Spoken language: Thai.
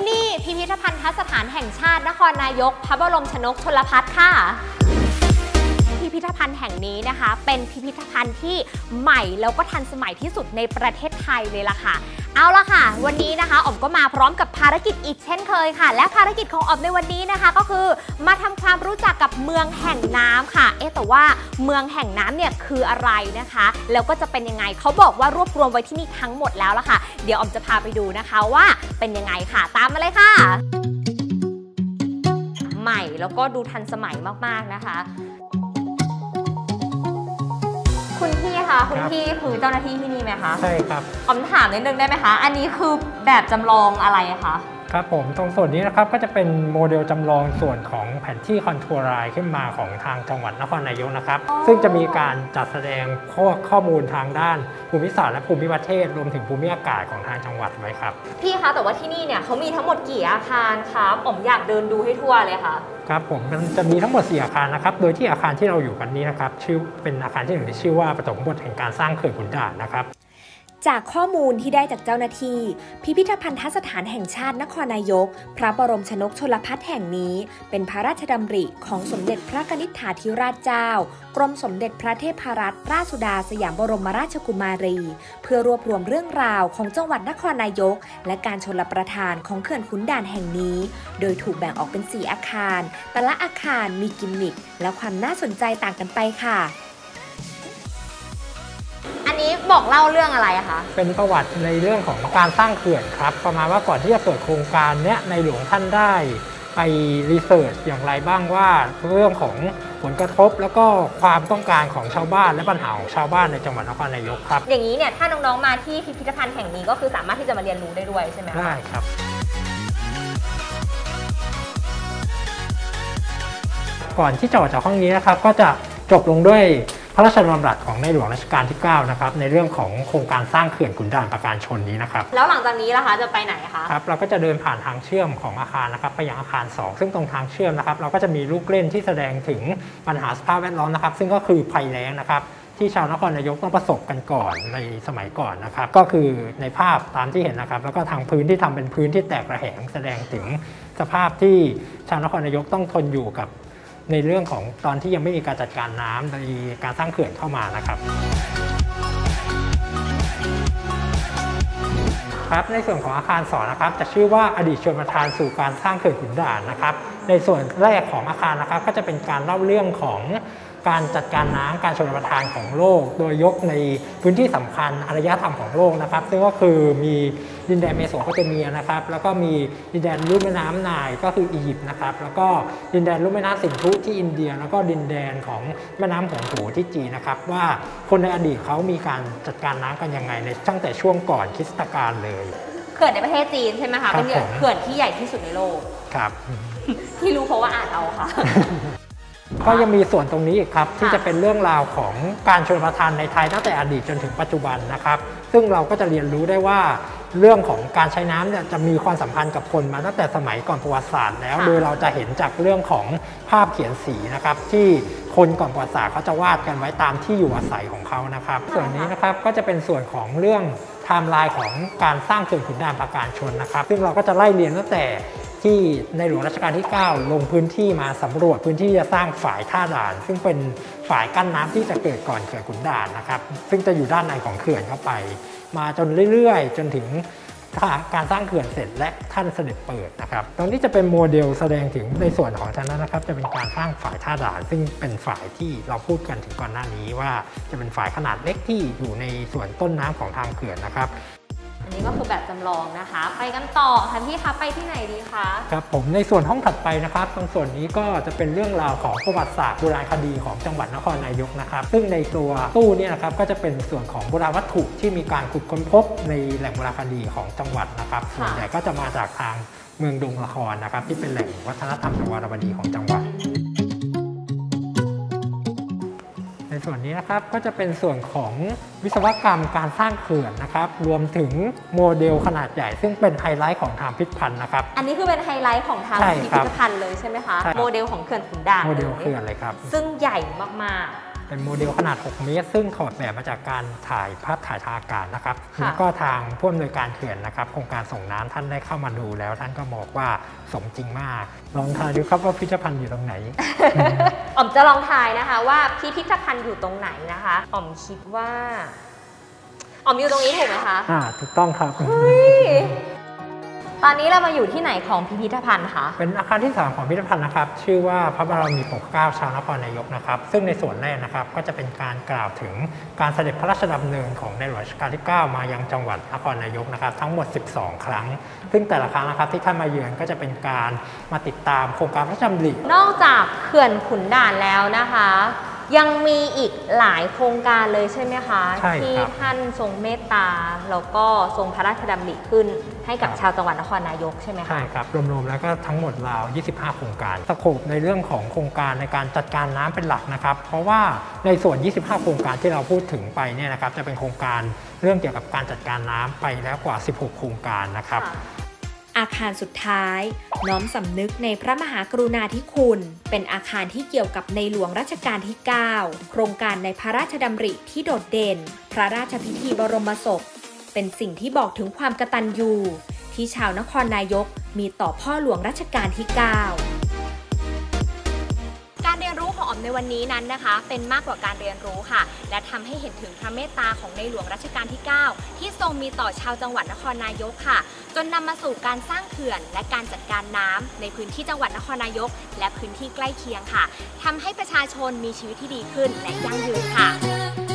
ที่นี่พิพิธภัณฑสถานแห่งชาตินครนายก พระบรมชนกชลพัฒน์ค่ะ พิพิธภัณฑ์แห่งนี้นะคะ เป็นพิพิธภัณฑ์ที่ใหม่แล้วก็ทันสมัยที่สุดในประเทศไทยเลยล่ะค่ะ เอาละค่ะ วันนี้นะคะออมก็มาพร้อมกับภารกิจอีกเช่นเคยค่ะ และภารกิจของออมในวันนี้นะคะ ก็คือมาทำความรู้จักกับเมืองแห่งน้ำค่ะ เอ๊แต่ว่าเมืองแห่งน้ำเนี่ยคืออะไรนะคะ แล้วก็จะเป็นยังไงเขาบอกว่ารวบรวมไว้ที่นี่ทั้งหมดแล้วล่ะค่ะ เดี๋ยวออมจะพาไปดูนะคะว่าเป็นยังไงค่ะ ตามมาเลยค่ะ ใหม่แล้วก็ดูทันสมัยมากๆนะคะ คุณพี่คะคุณครับพี่คือเจ้าหน้าที่ที่นี่ไหมคะใช่ครับออมถามนิดนึงได้ไหมคะ อันนี้คือแบบจำลองอะไรคะ ครับผมตรงส่วนนี้นะครับก็จะเป็นโมเดลจำลองส่วนของแผนที่ contour line ขึ้นมาของทางจังหวัดนครนายกนะครับอ๋อซึ่งจะมีการจัดแสดงข้อข้อมูลทางด้านภูมิศาสตร์และภูมิประเทศรวมถึงภูมิอากาศของทางจังหวัดไว้ครับ พี่คะแต่ว่าที่นี่เนี่ยเขามีทั้งหมดกี่อาคารครับอมอยากเดินดูให้ทั่วเลยค่ะครับผมมันจะมีทั้งหมด 4 อาคารนะครับ โดยที่อาคารที่เราอยู่กันนี้นะครับชื่อเป็นอาคารที่หนึ่งที่ชื่อว่าปฐมบทแห่งการสร้างเขื่อนขุนด่านนะครับ จากข้อมูลที่ได้จากเจ้าหน้าที่ พิพิธภัณฑสถานแห่งชาตินครนายก พระบรมชนกชลพัฒน์แห่งนี้ เป็นพระราชดำริของสมเด็จพระกนิษฐาธิราชเจ้า กรมสมเด็จพระเทพรัตนราชสุดาสยามบรมราชกุมารี เพื่อรวบรวมเรื่องราวของจังหวัดนครนายก และการชลประทานของเขื่อนขุนด่านแห่งนี้ โดยถูกแบ่งออกเป็น 4 อาคาร แต่ละอาคารมีกิมมิคและความน่าสนใจต่างกันไปค่ะ นนี้บอกเล่าเรื่องอะไรอะคะ เป็นประวัติในเรื่องของการสร้างเขื่อนครับ ประมาณว่าก่อนที่จะเปิดโครงการเนี้ยในหลวงท่านได้ไปรีเสิร์ชอย่างไรบ้างว่าเรื่องของผลกระทบแล้วก็ความต้องการของชาวบ้านและปัญหาของชาวบ้านในจังหวัดนครนายกครับ อย่างนี้เนี่ยถ้าน้องๆมาที่พิพิธภัณฑ์แห่งนี้ก็คือสามารถที่จะมาเรียนรู้ได้ด้วยใช่ไหมคะได้ครับก่อนที่จะออกจากห้องนี้นะครับก็จะจบลงด้วยพ ระราชดำรัสของในหลวงรัชกาลที่ 9 นะครับ ในเรื่องของโครงการสร้างเขื่อนขุนด่านประการชนนี้นะครับ แล้วหลังจากนี้ล่ะคะจะไปไหนคะ ครับ เราก็จะเดินผ่านทางเชื่อมของอาคารนะครับไปยังอาคาร 2 ซึ่งตรงทางเชื่อมนะครับ เราก็จะมีลูกเล่นที่แสดงถึงปัญหาสภาพแวดล้อมนะครับ ซึ่งก็คือภัยแล้งนะครับที่ชาวนครนายกต้องประสบกันก่อนในสมัยก่อนนะครับ ก็คือในภาพตามที่เห็นนะครับ แล้วก็ทางพื้นที่ทำเป็นพื้นที่แตกระแหงแสดงถึงสภาพที่ชาวนครนายกต้องทนอยู่กับ ในเรื่องของตอนที่ยังไม่มีการจัดการน้ำในการสร้างเขื่อนเข้ามานะครับครับในส่วนของอาคารสอนนะครับจะชื่อว่าอดีตชนประทานสู่การสร้างเขื่อนขุนด่านนะครับ ในส่วนแรกของอาคารนะครับก็จะเป็นการเล่าเรื่องของ การจัดการน้ำการชนประทานของโลก โดยยกในพื้นที่สำคัญอารยธรรมของโลกนะครับ ซึ่งก็คือมีดินแดนเมโสโปเตเมียนะครับ แล้วก็มีดินแดนลุ่มแม่น้ำไนายก็คืออียิปต์นะครับ แล้วก็ดินแดนลุ่มแม่น้ำสินธุที่อินเดีย แล้วก็ดินแดนของแม่น้ำหงโถที่จีนนะครับ ว่าคนในอดีตเขามีการจัดการน้ำกันยังไงในตั้งแต่ช่วงก่อนคริสตกาลเลยเขื่อนในประเทศจีนใช่ไหมครัคะบเป็นเขื่อนผมเขื่อนที่ใหญ่ที่สุดในโลกครับ ที่รู้เพราะว่าอ่านเอาค่ะ ก็ยังมีส่วนตรงนี้อีกครับ ที่ค่ะจะเป็นเรื่องราวของการชนประทานในไทยตั้งแต่อดีตจนถึงปัจจุบันนะครับ ซึ่งเราก็จะเรียนรู้ได้ว่า เรื่องของการใช้น้ำเนี่ยจะมีความสัมพันธ์กับคนมาตั้งแต่สมัยก่อนประวัติศาสตร์แล้ว โดยเราจะเห็นจากเรื่องของภาพเขียนสีนะครับ ที่คนก่อนประวัติศาสตร์เขาจะวาดกันไว้ตามที่อยู่อาศัยของเขานะครับ ส่วนนี้นะครับก็จะเป็นส่วนของเรื่องไทม์ไลน์ของการสร้างเขื่อนขุนด่านปราการชลนะครับ ซึ่งเราก็จะไล่เรียงตั้งแต่ ที่ในหลวงรัชกาลที่ 9 ลงพื้นที่มาสำรวจพื้นที่จะสร้างฝายท่าด่าน ซึ่งเป็นฝายกั้นน้ำที่จะเกิดก่อนเขื่อนขุนด่านนะครับซึ่งจะอยู่ด้านในของเขื่อนเข้าไป มาจนเรื่อยๆ จนถึงการสร้างเขื่อนเสร็จและท่านเสด็จเปิดนะครับ ตรงนี้จะเป็นโมเดลแสดงถึงในส่วนของท่านนะครับ จะเป็นการสร้างฝายท่าด่าน ซึ่งเป็นฝายที่เราพูดกันถึงก่อนหน้านี้ว่าจะเป็นฝายขนาดเล็กที่อยู่ในส่วนต้นน้ำของทางเขื่อนนะครับ นนี้ก็คือแบบจำลองนะคะ ไปกันต่อค่ะพี่คะไปที่ไหนดีคะครับผมในส่วนห้องถัดไปนะครับ ตรงส่วนนี้ก็จะเป็นเรื่องราวของประวัติศาสตร์โบราณคดีของจังหวัดนครนายกนะครับ ซึ่งในตัวตู้เนี่ยนะครับก็จะเป็นส่วนของโบราณวัตถุที่มีการขุดค้นพบในแหล่งโบราณคดีของจังหวัดนะครับส่วนใหญ่ก็จะมาจากทางเมืองดงละครนะครับ ที่เป็นแหล่งวัฒนธรรมทางวารวดีของจังหวัด ส่วนนี้นะครับก็จะเป็นส่วนของวิศวกรรมการสร้างเขื่อนนะครับรวมถึงโมเดลขนาดใหญ่ ซึ่งเป็นไฮไลท์ของทางพิพิธภัณฑ์นะครับ อันนี้คือเป็นไฮไลท์ของทางใช่พิครัพิบธภัณฑ์เลยใช่ไหมคะ ใช่ครับ โมเดลของเขื่อนขุนด่านโมเดลเขื่อนเลยครับ ซึ่งใหญ่มาก เป็นโมเดลขนาด 6 เมตร ซึ่งถอดแบบมาจากการถ่ายภาพถ่ายทางอากาศนะครับค่ะแล้วก็ทางผู้อำนวยการเขื่อนนะครับ โครงการส่งน้ำท่านได้เข้ามาดูแล้วท่านก็บอกว่าสมจริงมาก ลองทายดูครับว่าพิพิธภัณฑ์อยู่ตรงไหน อ๋อมจะลองทายนะคะว่าพิพิธภัณฑ์อยู่ตรงไหนนะคะ อ๋อมคิดว่า อ๋อมอยู่ตรงนี้ถูกไหมคะ อ่า ถูกต้องครับ ตอนนี้เรามาอยู่ที่ไหนของพิพิธภัณฑ์คะ เป็นอาคารที่ 3 ของพิพิธภัณฑ์นะครับ ชื่อว่าพระบารมีปกเกล้าชาวนครนายกนะครับ ซึ่งในส่วนแรกนะครับก็จะเป็นการกล่าวถึงการเสด็จพระราชดำเนินของในหลวงรัชกาลที่ 9 มายังจังหวัดนครนายกนะครับ ทั้งหมด 12 ครั้ง ซึ่งแต่ละครั้งนะครับที่ท่านมาเยือนก็จะเป็นการมาติดตามโครงการพระราชดำรินอกจากเขื่อนขุนด่านแล้วนะคะ ยังมีอีกหลายโครงการเลยใช่ไหมคะ ใช่ครับ ที่ท่านทรงเมตตา แล้วก็ทรงพระราชดำริขึ้น ให้กับครับชาวจังหวัดนครนายกใช่ไหมคะ ใช่ครับ รวมๆ แล้วก็ทั้งหมดราว 25 โครงการสโคปในเรื่องของโครงการในการจัดการน้ำเป็นหลักนะครับ เพราะว่าในส่วน 25 โครงการที่เราพูดถึงไปเนี่ยนะครับ จะเป็นโครงการเรื่องเกี่ยวกับการจัดการน้ำไปแล้วกว่า 16 โครงการนะครับ อาคารสุดท้าย น้อมสำนึกในพระมหากรุณาธิคุณ เป็นอาคารที่เกี่ยวกับในหลวงรัชกาลที่ 9 โครงการในพระราชดำริที่โดดเด่น พระราชพิธีบรมศพ เป็นสิ่งที่บอกถึงความกตัญญูที่ชาวนครนายกมีต่อพ่อหลวงรัชกาลที่ 9 ในวันนี้นั้นนะคะ เป็นมากกว่าการเรียนรู้ค่ะ และทำให้เห็นถึงพระเมตตาของในหลวงรัชกาลที่ 9 ที่ทรงมีต่อชาวจังหวัดนครนายกค่ะ จนนำมาสู่การสร้างเขื่อน และการจัดการน้ำในพื้นที่จังหวัดนครนายก และพื้นที่ใกล้เคียงค่ะทำให้ประชาชนมีชีวิตที่ดีขึ้นและยั่งยืนค่ะ